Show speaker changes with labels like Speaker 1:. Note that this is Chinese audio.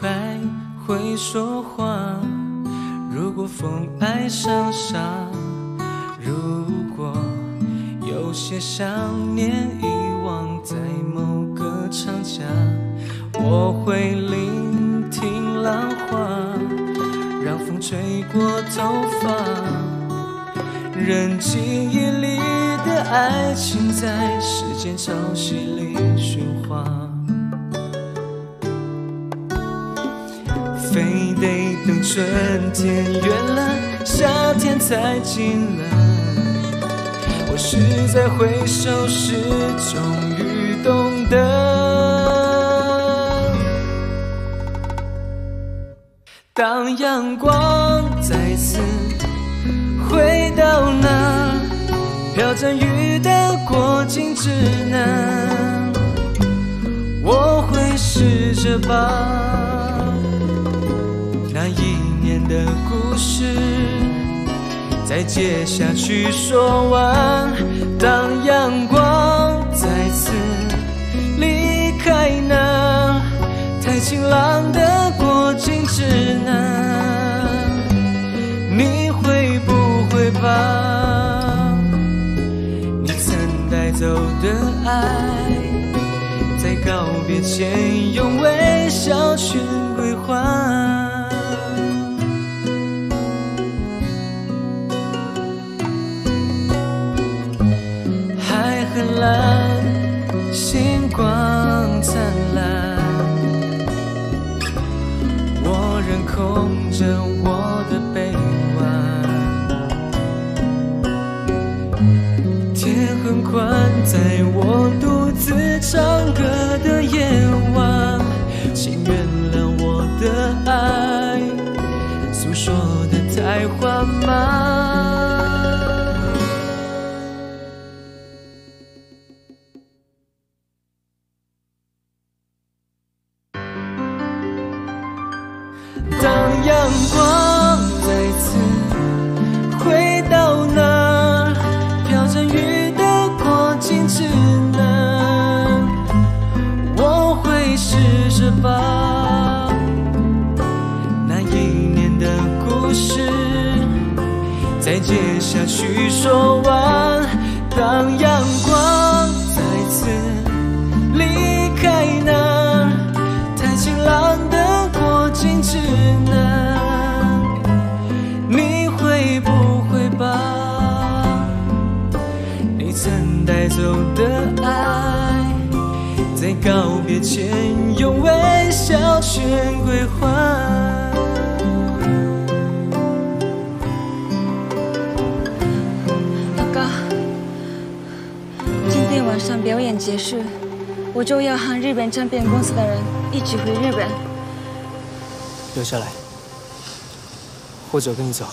Speaker 1: 还会说话，如果风爱上沙，如果有些想念遗忘在某个长假，我会聆听浪花，让风吹过头发，任记忆里的爱情在时间潮汐里喧哗。非得等春天远了，夏天才近了。我是在回首时终于懂得，当阳光再次回到那飘着雨的过境之南，我会试着把。故事，再接下去说完。当阳光再次离开那太晴朗的过境之南，你会不会把你曾带走的爱，在告别前用微笑去归还？蓝，星光灿烂，我仍空着我的臂弯。天很宽，在我独自唱歌的夜晚，请原阳光再次回到那飘着雨的过境之南，我会试着把那一年的故事再接下去说完。当阳光再次离开那太晴朗的过境之南，曾带走的爱，在告别前用微笑全归还？
Speaker 2: 老高，今天晚上表演结束，我就要和日本唱片公司的人一起回日本。
Speaker 1: 留下来，或者跟你走。